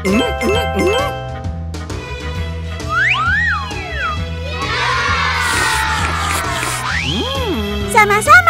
Hmm. Sama-sama.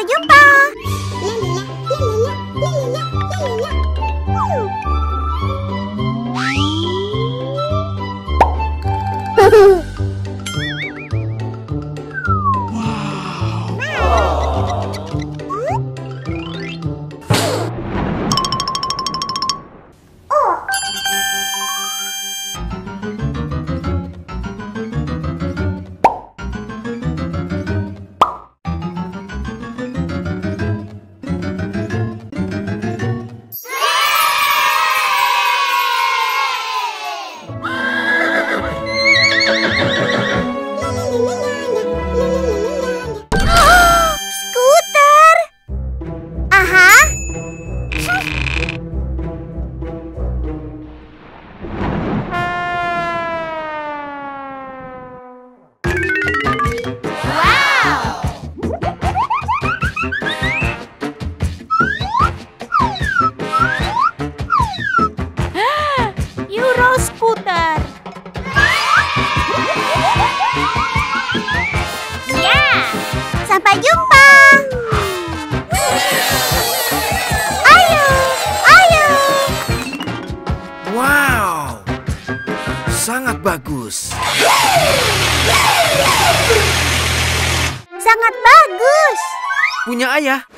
пойдем bagus. Sangat bagus. Punya ayah.